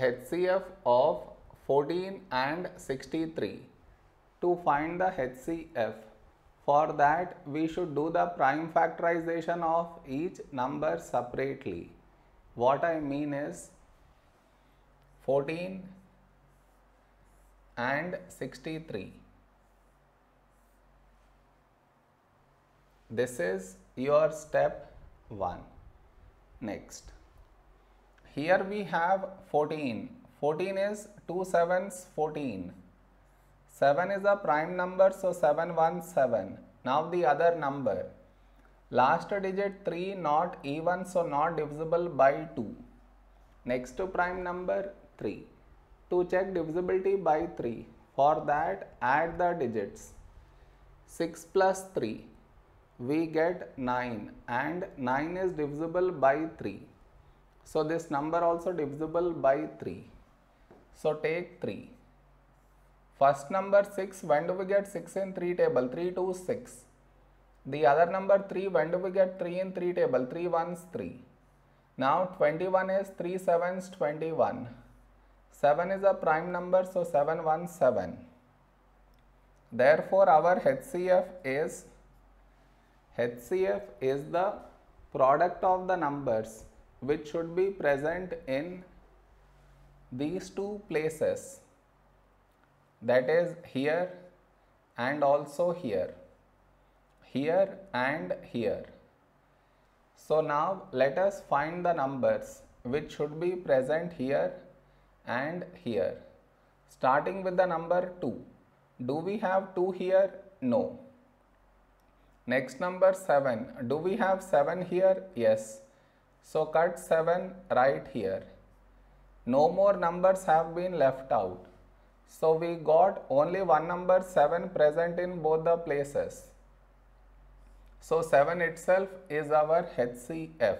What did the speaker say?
HCF of 14 and 63. To find the HCF, for that we should do the prime factorization of each number separately. What I mean is 14 and 63. This is your step 1. Next. Here we have 14. 14 is 2 sevens 14. 7 is a prime number so 7 1 7. Now the other number. Last digit 3 not even so not divisible by 2. Next to prime number 3. To check divisibility by 3. For that add the digits. 6 plus 3 we get 9 and 9 is divisible by 3. So this number also divisible by 3. So take 3. First number 6, when do we get 6 in 3 table? 3 2 6. The other number 3, when do we get 3 in 3 table? 3 1s 3. Now 21 is 3 7s 21. 7 is a prime number so 7 1 7. Therefore our HCF is HCF is the product of the numbers which should be present in these two places that is here and also here here and here. So now let us find the numbers which should be present here and here. Starting with the number 2 do we have 2 here? No. Next number 7 do we have 7 here? Yes so cut 7 right here no more numbers have been left out so we got only one number 7 present in both the places. So 7 itself is our HCF.